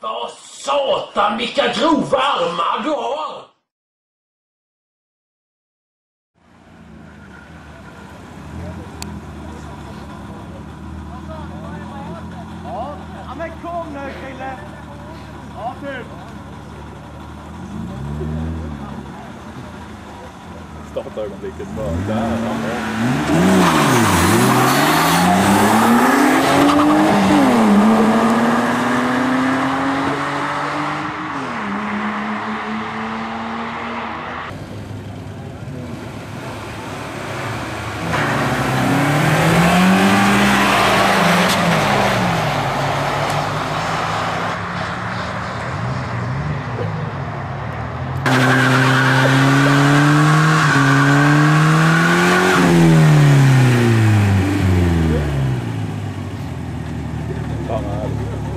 Vad satan vilka grova armar du har! Ja, men kom nu Krille! Ja, typ. Startögonblicket var där. Um,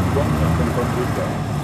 Afeganistão, pelo Constituição.